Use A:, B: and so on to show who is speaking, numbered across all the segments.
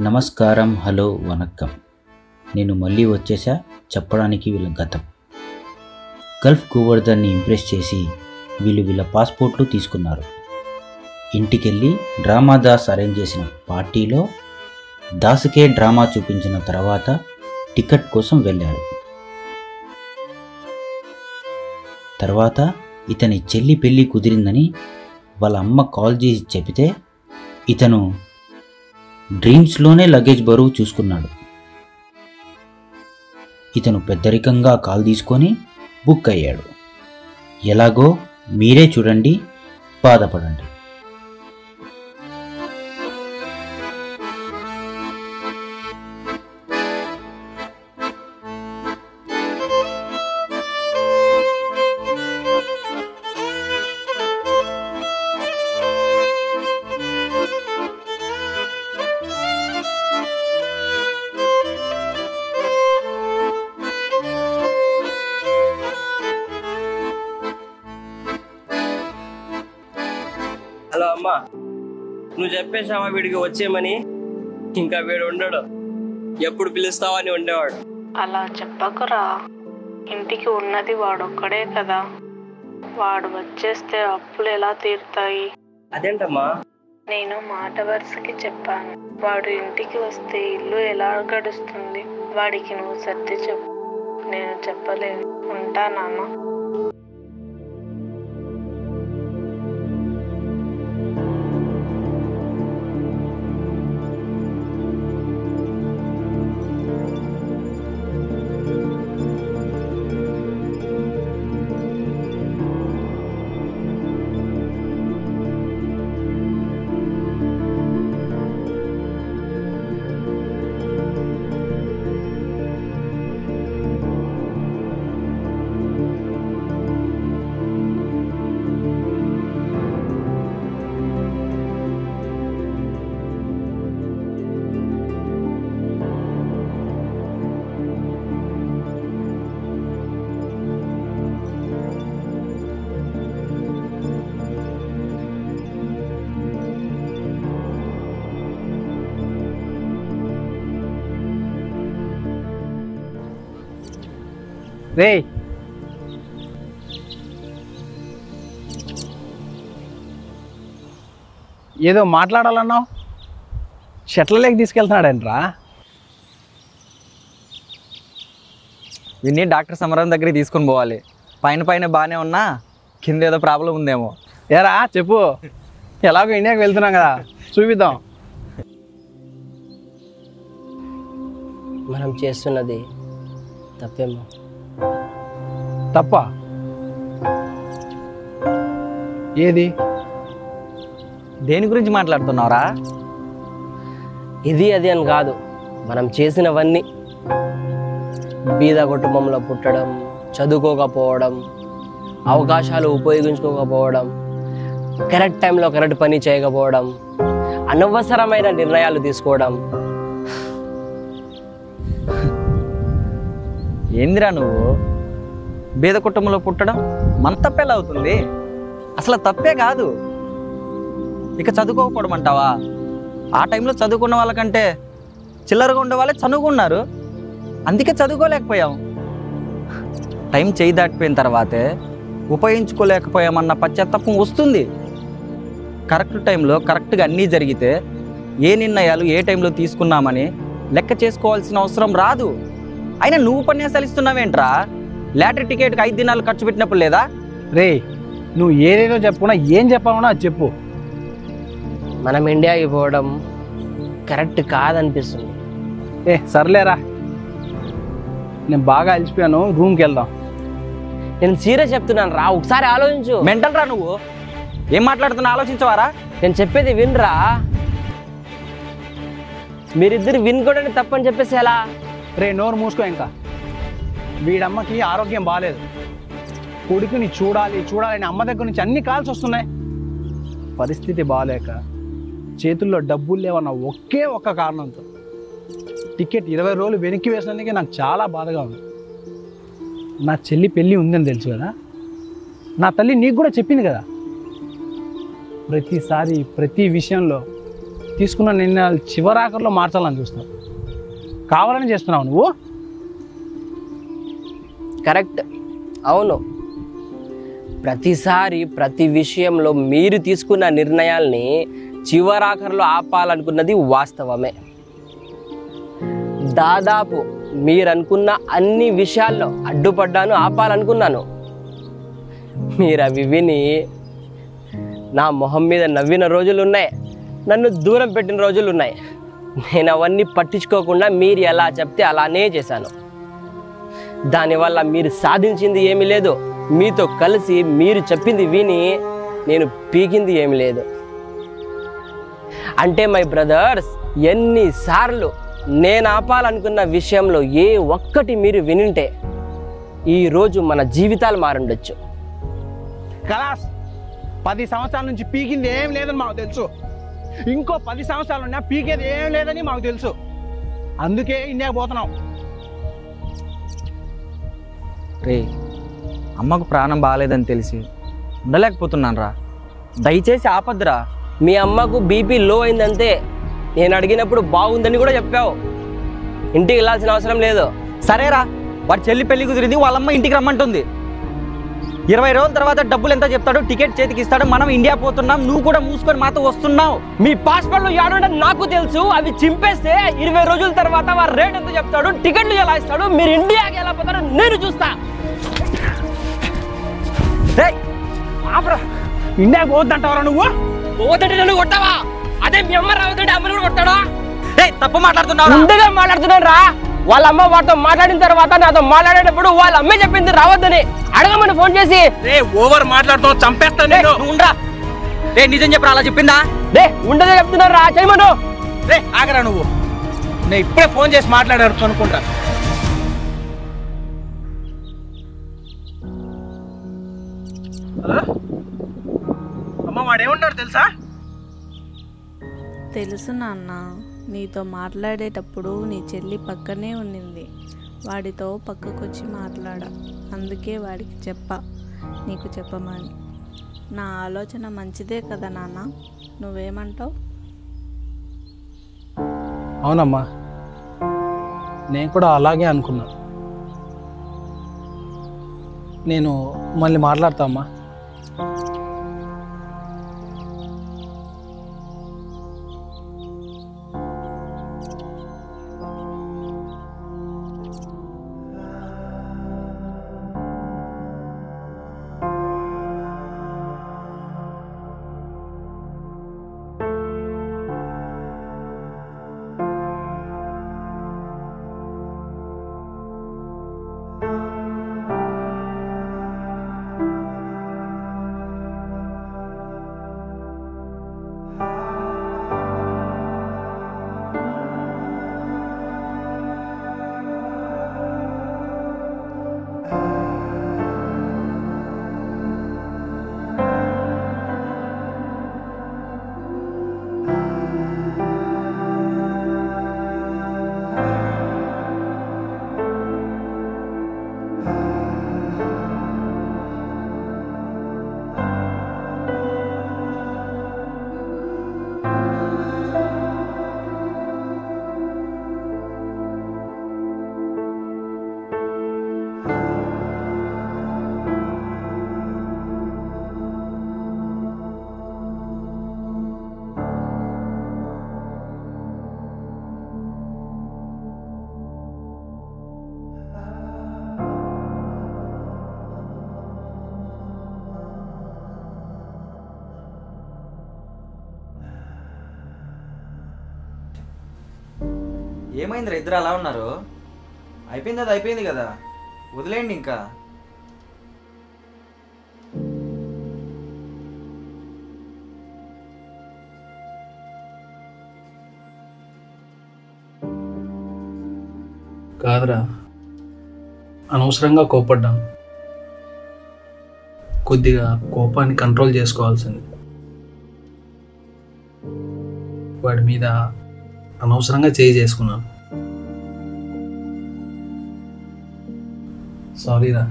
A: నమస్కారం హలో వనక్కం. నేను మళ్ళీ వచ్చేసా చెప్పడానికి వీళ్ళ గతం. గల్ఫ్ గోవర్ధన్ని ఇంప్రెస్ చేసి వీళ్ళు వీళ్ళ పాస్పోర్ట్లు తీసుకున్నారు. ఇంటికెళ్ళి డ్రామా దాస్ అరేంజ్ చేసిన పార్టీలో దాసుకే డ్రామా చూపించిన తర్వాత టికెట్ కోసం వెళ్ళారు. తర్వాత ఇతని చెల్లి పెళ్ళి కుదిరిందని వాళ్ళ అమ్మ కాల్ చేసి చెబితే ఇతను డ్రీమ్స్లోనే లగేజ్ బరువు చూసుకున్నాడు. ఇతను పెద్దరికంగా కాల్ తీసుకొని బుక్ అయ్యాడు. ఎలాగో మీరే చూడండి బాధపడండి.
B: హలో అమ్మా. నువ్వు చెప్పేసావా వీడికి వచ్చేయమని? ఇంకా వీడు ఉండడు. ఎప్పుడు పిలుస్తావా అని ఉండేవాడు.
C: అలా చెప్పకురా. ఇంటికి ఉన్నది వాడొక్కడే కదా. వాడు వచ్చేస్తే అప్పులు ఎలా తీరుతాయి?
B: అదేంటమ్మా?
C: నేను మాట వరుసకి చెప్పాను. వాడు ఇంటికి వస్తే ఇల్లు ఎలా గడుస్తుంది? వాడికి నువ్వు సర్ది చెప్పు. నేను చెప్పలేను. ఉంటా నాన్న.
D: రే ఏదో మాట్లాడాలన్నావు? షట్లలోకి తీసుకెళ్తున్నాడంట్రా?
E: విని డాక్టర్ సమరం దగ్గరికి తీసుకొని పోవాలి. పైన పైన బాగానే ఉన్నా కింద ఏదో ప్రాబ్లం ఉందేమో.
D: ఏరా చెప్పు. ఎలాగో ఇండియాకి వెళ్తున్నాం కదా. చూపిద్దాం.
F: మనం చేస్తున్నది తప్పేమో.
D: తప్ప ఏది?
E: దేని గురించి మాట్లాడుతున్నావురా?
F: ఇది అది అని కాదు. మనం చేసినవన్నీ. బీద కుటుంబంలో పుట్టడం చదువుకోకపోవడం అవకాశాలు ఉపయోగించుకోకపోవడం కరెక్ట్ టైంలో కరెక్ట్ పని చేయకపోవడం అనవసరమైన నిర్ణయాలు తీసుకోవడం.
E: ఏందిరా నువ్వు? బీద కుటుంబంలో పుట్టడం మన తప్పేలా అవుతుంది అసలు తప్పే కాదు. ఇక చదువుకోకపోవడం అంటావా? ఆ టైంలో చదువుకున్న వాళ్ళకంటే చిల్లరగా ఉండే వాళ్ళే చదువుకున్నారు అందుకే చదువుకోలేకపోయాం. టైం చేయి దాటిపోయిన తర్వాతే ఉపయోగించుకోలేకపోయామన్న పశ్చాత్తాపం వస్తుంది. కరెక్ట్ టైంలో కరెక్ట్గా అన్నీ జరిగితే ఏ నిర్ణయాలు ఏ టైంలో తీసుకున్నామని లెక్క చేసుకోవాల్సిన అవసరం రాదు. అయినా నువ్వు ఉపన్యాసాలు ఇస్తున్నావేంట్రా? లాటరీ టికెట్కి ఐదు దినాలు ఖర్చు పెట్టినప్పుడు లేదా?
D: రే నువ్వు ఏదేదో చెప్పుకున్నా ఏం చెప్పాలన్నా అది చెప్పు.
F: మనం ఇండియాకి పోవడం కరెక్ట్ కాదనిపిస్తుంది.
D: ఏ సర్లేరా. నేను బాగా అలసిపోయాను రూమ్కి వెళ్దాం.
F: నేను సీరియస్ చెప్తున్నాను రా ఒకసారి ఆలోచించు.
E: మెంటల్ రా నువ్వు. ఏం మాట్లాడుతున్నా ఆలోచించవారా?
F: నేను చెప్పేది వినరా. మీరిద్దరు వినుకోవడం తప్పని చెప్పేసి ఎలా
D: రే నోరు మూసుకో ఇంకా. వీడమ్మకి ఆరోగ్యం బాగాలేదు కొడుకుని చూడాలి చూడాలని అమ్మ దగ్గర నుంచి అన్ని కాల్స్ వస్తున్నాయి. పరిస్థితి బాగాలేక చేతుల్లో డబ్బులు లేవన్న ఒకే ఒక్క కారణంతో టికెట్ ఇరవై రోజులు వెనక్కి వేసినందుకే నాకు చాలా బాధగా ఉంది. నా చెల్లి పెళ్ళి ఉందని తెలుసు కదా? నా తల్లి నీకు కూడా చెప్పింది కదా? ప్రతిసారి ప్రతి విషయంలో తీసుకున్న నిర్ణయాలు చివరాఖరిలో మార్చాలని చూస్తున్నావు. కావాలని చేస్తున్నావు నువ్వు?
F: కరెక్ట్. అవును. ప్రతిసారి ప్రతి విషయంలో మీరు తీసుకున్న నిర్ణయాల్ని చివరాఖరిలో ఆపాలనుకున్నది వాస్తవమే. దాదాపు మీరనుకున్న అన్ని విషయాల్లో అడ్డుపడ్డాను ఆపాలనుకున్నాను. మీరు అవి విని నా మొహం మీద నవ్విన రోజులు ఉన్నాయి నన్ను దూరం పెట్టిన రోజులు ఉన్నాయి నేను అవన్నీ పట్టించుకోకుండా మీరు ఎలా చెప్తే అలానే చేశాను. దానివల్ల మీరు సాధించింది ఏమీ లేదు. మీతో కలిసి మీరు చెప్పింది విని నేను పీకింది ఏమి లేదు. అంటే మై బ్రదర్స్ ఎన్నిసార్లు నేను ఆపాలనుకున్న విషయంలో ఏ ఒక్కటి మీరు వినింటే ఈరోజు మన జీవితాలు మారుండొచ్చు.
D: కలాస్ పది సంవత్సరాల నుంచి పీకింది ఏం లేదని మాకు తెలుసు. ఇంకో పది సంవత్సరాలు ఉన్నా పీకేది ఏం లేదని మాకు తెలుసు. అందుకే ఇండియాకి పోతున్నాం.
E: రే అమ్మకు ప్రాణం బాగాలేదని తెలిసి ఉండలేకపోతున్నాను రా దయచేసి ఆపద్దురా.
F: మీ అమ్మకు బీపీ లో అయిందంతే నేను అడిగినప్పుడు బాగుందని కూడా చెప్పావు. ఇంటికి వెళ్ళాల్సిన అవసరం లేదు.
E: సరేరా వాడి చెల్లి పెళ్ళి కుదిరింది వాళ్ళమ్మ ఇంటికి రమ్మంటుంది. ఇరవై రోజుల తర్వాత డబ్బులు ఎంత చెప్తాడు టికెట్ చేతికి ఇస్తాడు మనం ఇండియా పోతున్నాం నువ్వు కూడా మూసుకొని మాతో వస్తున్నావు.
F: మీ పాస్పోర్ట్లు ఏడుంటే నాకు తెలుసు అవి చింపేస్తే ఇరవై రోజుల తర్వాత వారు రేట్ ఎంత చెప్తాడు టికెట్లు ఎలా ఇస్తాడు మీరు ఇండియాకి ఎలా పోతారో నేను చూస్తా.
D: డేయ్, ఆపరా. ఇండియాకి పోవద్దంటావరా నువ్వు?
F: పోతంటే నన్ను కొట్టావా? అదే మీ అమ్మ రావుతుంటే అమ్మని కూడా కొట్టాడా
E: తప్పు మాట్లాడుతున్నావు
F: ముందుగా మాట్లాడుతున్నాను రా. వాళ్ళ అమ్మ వాటితో మాట్లాడిన తర్వాత నాతో మాట్లాడేటప్పుడు వాళ్ళ అమ్మే చెప్పింది రావద్దని అడగమని ఫోన్ చేసి
D: రే ఓవర్ మాట్లాడుతావు చంపేస్తా
E: నువ్వు ఉండరా. రే నిజం చెప్పరా అలా చెప్పిందా?
F: డే ఉండదే చెప్తున్నారు రా చేయమను.
D: రే ఆగరా నువ్వు. నేను ఇప్పుడే ఫోన్ చేసి మాట్లాడారు అనుకుంటా. అమ్మ వాడేమన్నాడు తెలుసా?
C: తెలుసు నాన్న. నీతో మాట్లాడేటప్పుడు నీ చెల్లి పక్కనే ఉండింది వాడితో పక్కకొచ్చి మాట్లాడ. అందుకే వాడికి చెప్ప. నీకు చెప్పమని. నా ఆలోచన మంచిదే కదా నాన్న? నువ్వేమంటావు?
D: అవునమ్మా. నేను కూడా అలాగే అనుకున్నా. నేను మళ్ళీ మాట్లాడతామ్మా
E: ఏమైందిరా? ఇద్దరు అలా ఉన్నారు. అయిపోయింది అది అయిపోయింది కదా. వదిలేయండి ఇంకా.
D: కాదురా. అనవసరంగా కోపడ్డాను. కొద్దిగా కోపాన్ని కంట్రోల్ చేసుకోవాల్సింది. వాడి మీద అనవసరంగా చేయి చేసుకున్నాను. సారీరా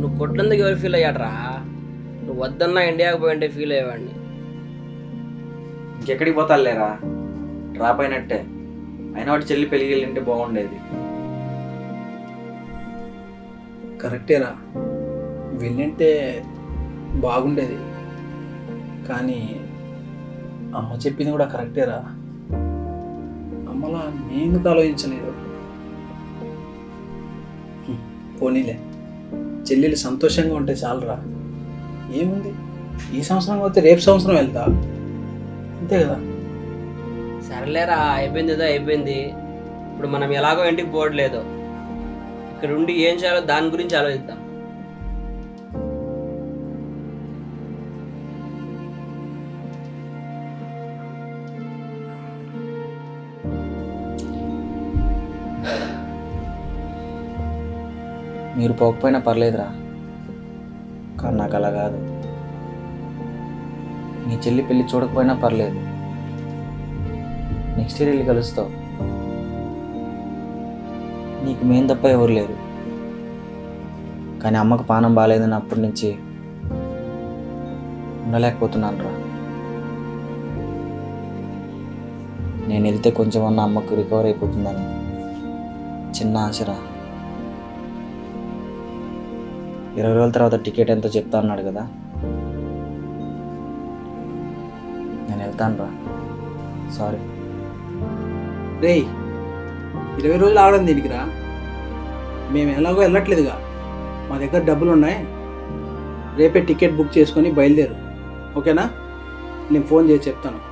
F: నువ్వు కొట్టినందుకు ఎవరు ఫీల్ అయ్యాడ్రా? నువ్వు వద్దన్నా ఇండియాకి పోయింటే ఫీల్ అయ్యేవాడిని.
E: ఇంకెక్కడికి పోతాను లేరా డ్రాప్ అయినట్టే అయినా వాటి చెల్లి పెళ్ళికి వెళ్ళింటే బాగుండేది.
D: కరెక్టేరా. వెళ్ళింటే బాగుండేది. కానీ అమ్మ చెప్పింది కూడా కరెక్టేరా. అమ్మలా నేను ఆలోచించలేదు పోనీలే. చెల్లెలు సంతోషంగా ఉంటే చాలరా. ఏముంది? ఈ సంవత్సరం పోతే రేపు సంవత్సరం వెళ్తా. అంతే కదా?
F: సరేలేరా అయిపోయింది ఏదో అయిపోయింది. ఇప్పుడు మనం ఎలాగో ఇంటికి పోవట్లేదు. ఇక్కడ ఉండి ఏం చేయాలో దాని గురించి ఆలోచిద్దాం.
E: మీరు పోకపోయినా పర్లేదురా. కానీ నాకు అలా కాదు. నీ చెల్లి పెళ్ళి చూడకపోయినా పర్లేదు. నెక్స్ట్ ఇయర్ వెళ్ళి కలుస్తావు. నీకు మేం తప్ప ఎవరు లేరు. కానీ అమ్మకు పానం బాగాలేదని అప్పటి నుంచి ఉండలేకపోతున్నాను రా నేను వెళ్తే కొంచెం అన్న అమ్మకు రికవర్ అయిపోతుందని చిన్న ఆశరా. ఇరవై రోజుల తర్వాత టికెట్ ఎంతో చెప్తా అన్నాడు కదా. నేను వెళ్తాను రా. సారీ
D: రేయ్ ఇరవై రోజులు ఆగడం దీనికిరా. మేము ఎలాగో వెళ్ళట్లేదుగా. మా దగ్గర డబ్బులు ఉన్నాయి రేపే టికెట్ బుక్ చేసుకొని బయలుదేరు. ఓకేనా? నేను ఫోన్ చేసి చెప్తాను.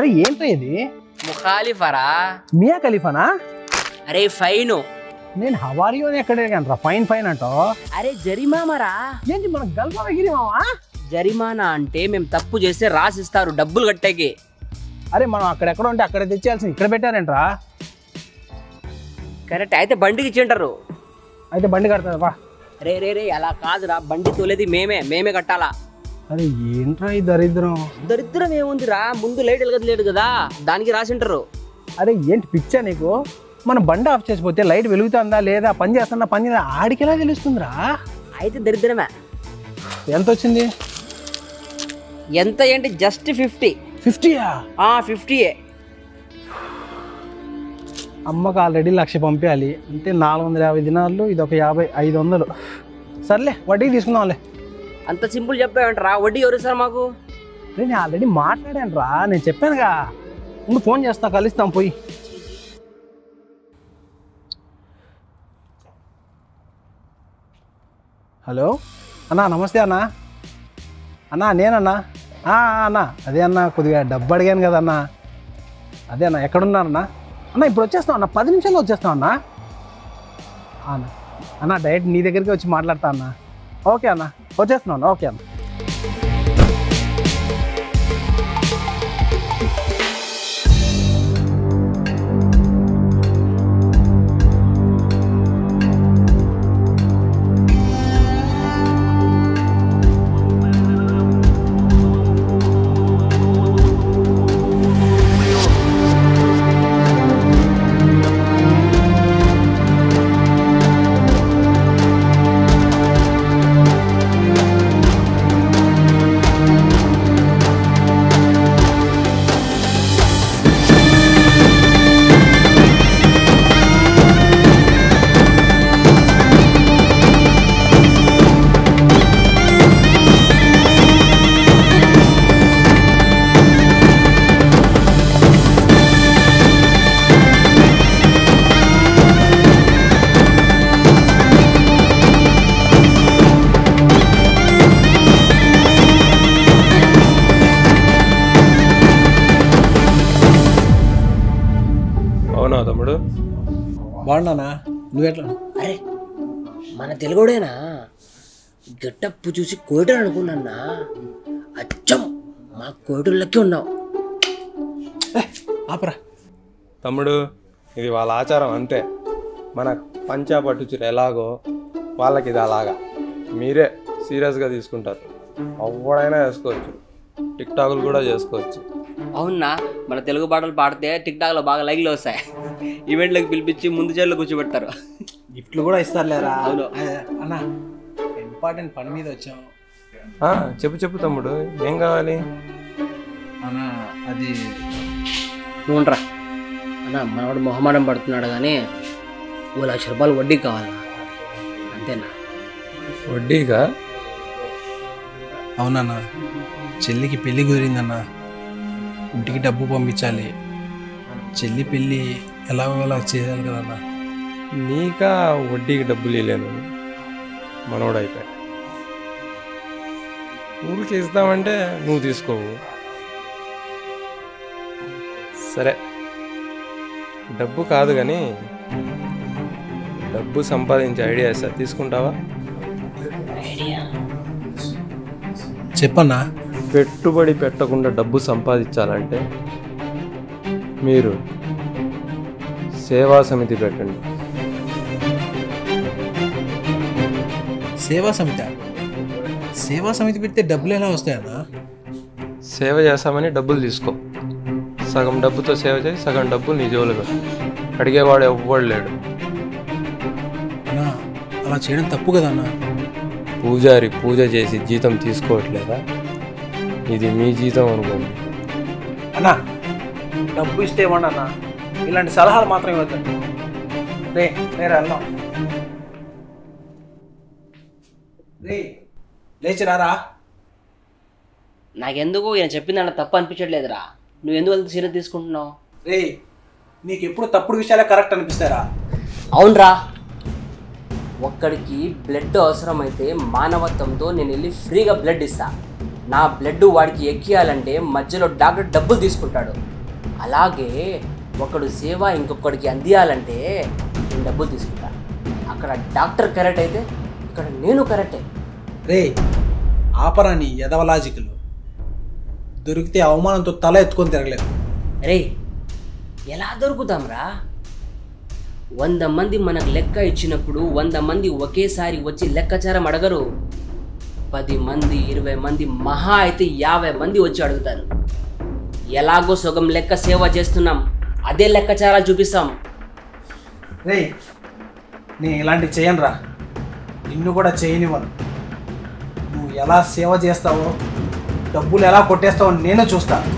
D: అరే ఏంటో ఇది?
F: ముఖాలిఫరా
D: మియా ఖలీఫానా?
F: అరే ఫైను.
D: నేను హవారియో అని ఎక్కడ రా ఫైన్ ఫైన్ అంటో?
F: అరే జరిమామరా?
D: ఏంటి మన గల్ఫ్ ఎగిరి మావా
F: జరిమానా అంటే మేము తప్పు చేస్తే రాసిస్తారు డబ్బులు కట్టేకి.
D: అరే మనం అక్కడెక్కడ ఉంటే అక్కడ తెచ్చేయాల్సింది. ఇక్కడ పెట్టారేంట్రా?
F: కరెక్ట్. అయితే బండికి ఇచ్చింటారు
D: అయితే బండి కడతా వా
F: రే రే రే అలా కాదురా. బండి తోలేది మేమే. మేమే కట్టాలా?
D: అరే ఏంట్రా ఈ దరిద్రం?
F: దరిద్రం ఏముందిరా? ముందు లైట్ వెలగట్లేదు కదా దానికి రాసింటారు.
D: అరే ఏంటి పిచ్చా నీకు? మనం బండి ఆఫ్ చేసిపోతే లైట్ వెలుగుతుందా లేదా? పని చేస్తుందా పని చేస్తుందా ఆడికి ఎలా తెలుస్తుందిరా?
F: అయితే దరిద్రమే.
D: ఎంత వచ్చింది?
F: ఎంత ఏంటి? జస్ట్ ఫిఫ్టీ
D: ఫిఫ్టీయా?
F: ఫిఫ్టీయే.
D: అమ్మకు ఆల్రెడీ లక్ష పంపించాలి అంటే నాలుగు వందల యాభై దినాలు ఇది ఒక యాభై ఐదు వందలు. సర్లే వడ్డీకి తీసుకుందాంలే.
F: అంత సింపుల్ చెప్పావంటరా? వడ్డీ ఎవరు సార్ మాకు?
D: నేను ఆల్రెడీ మాట్లాడాను రా నేను చెప్పానుగా. ముందు ఫోన్ చేస్తా కలుస్తాం పోయి. హలో? అన్నా నమస్తే అన్నా. అన్నా నేనన్నా? అన్నా. అదే అన్నా కొద్దిగా డబ్బు అడిగాను కదా అన్నా. అదే అన్న ఎక్కడున్నారన్నా? అన్నా ఇప్పుడు వచ్చేస్తాం అన్న. పది నిమిషాల్లో వచ్చేస్తాం అన్నా. అన్న. అన్న డైరెక్ట్ నీ దగ్గరికి వచ్చి మాట్లాడతా అన్నా. ఓకే అన్న వచ్చేస్తున్నాను ఓకే అన్న నువ్వెట్లా
F: అరే మన తెలుగుడేనా? గెట్టప్పు చూసి కోయటం అనుకున్నా అచ్చం మా కోయటులకి ఉన్నావు
D: ఆపరా.
G: తమ్ముడు ఇది వాళ్ళ ఆచారం అంతే. మన పంచా పట్టుచురు ఎలాగో వాళ్ళకి ఇది అలాగా. మీరే సీరియస్గా తీసుకుంటారు. ఎవడైనా వేసుకోవచ్చు. టిక్ టాకులు కూడా చేసుకోవచ్చు.
F: అవునా? మన తెలుగు పాటలు పాడితే టిక్ టాక్లో బాగా లైక్లు వస్తాయి. ఈవెంట్లకు పిలిపించి ముందు చేతిలో కూర్చోబెడతారు
D: గిఫ్ట్లు కూడా ఇస్తారులేరా?
F: అవును.
D: అన్న ఇంపార్టెంట్ పని మీద వచ్చాం
G: ఆ, చెప్పు చెప్పు తమ్ముడు ఏం కావాలి?
D: అన్న అది
F: నువ్వురా అన్న మనవాడు మొహమాటం పడుతున్నాడు కానీ ఓ లక్ష రూపాయలు వడ్డీ కావాలన్నా. అంతేనా?
G: వడ్డీగా?
D: అవునన్నా చెల్లికి పెళ్ళి కుదిరిందన్న. ఇంటికి డబ్బు పంపించాలి. చెల్లి పెళ్ళి ఎలా ఎలా చేయాలి కదన్నా
G: నీకా వడ్డీకి డబ్బులు ఇవ్వలేను మనోడు అయిపోయా ఊరికి ఇస్తామంటే నువ్వు తీసుకోవు. సరే. డబ్బు కాదు కానీ డబ్బు సంపాదించే ఐడియా ఇస్తా తీసుకుంటావా?
D: చెప్పన్నా?
G: పెట్టుబడి పెట్టకుండా డబ్బు సంపాదించాలంటే మీరు సేవా సమితి పెట్టండి.
D: సేవా సమితి? సేవా సమితి పెడితే డబ్బులు ఎలా వస్తాయన్నా?
G: సేవ చేస్తామని డబ్బులు తీసుకో. సగం డబ్బుతో సేవ చేయి సగం డబ్బులు నీ జోలు పెట్టు. అడిగేవాడు ఎవ్వడు లేడు.
D: అన్నా అలా చేయడం తప్పు కదన్నా
G: పూజారి పూజ చేసి జీతం తీసుకోవట్లేదా? ఇది మీ జీతం అనుకోండి.
D: అన్నా డబ్బు ఇస్తే ఇవ్వండి అన్న. ఇలాంటి సలహాలు మాత్రం ఇవ్వద్దండి. రే రే వెళ్దాం. రే లేచి రారా.
F: నాకెందుకు? ఈయన చెప్పిందంటే తప్పు అనిపించట్లేదురా. నువ్వు ఎందుకు అంత సీరియస్ తీసుకుంటున్నావు?
D: రే నీకు ఎప్పుడు తప్పుడు విషయాలే కరెక్ట్ అనిపిస్తారా
F: అవునరా. ఒక్కడికి బ్లడ్ అవసరమైతే మానవత్వంతో నేను వెళ్ళి ఫ్రీగా బ్లడ్ ఇస్తా. నా బ్లడ్ వాడికి ఎక్కియాలంటే మధ్యలో డాక్టర్ డబ్బులు తీసుకుంటాడు. అలాగే ఒకడు సేవ ఇంకొకడికి అందియాలంటే నేను డబ్బులు తీసుకుంటా. అక్కడ డాక్టర్ కరెక్ట్ అయితే ఇక్కడ నేను కరెక్టే.
D: రే ఆపరా నీ ఎదవలాజికలు దొరికితే అవమానంతో తల ఎత్తుకొని తిరగలేదు
F: రే ఎలా దొరుకుతాంరా? వంద మంది మనకు లెక్క ఇచ్చినప్పుడు వంద మంది ఒకేసారి వచ్చి లెక్కచారం అడగరు. పది మంది ఇరవై మంది మహా అయితే యాభై మంది వచ్చి అడుగుతారు. ఎలాగో సగం లెక్క సేవ చేస్తున్నాం. అదే లెక్కచారాలు చూపిస్తాం.
D: రే నేను ఇలాంటివి చేయను రా నిన్ను కూడా చేయనివ్వను. నువ్వు ఎలా సేవ చేస్తావో డబ్బులు ఎలా కొట్టేస్తావో నేను చూస్తాను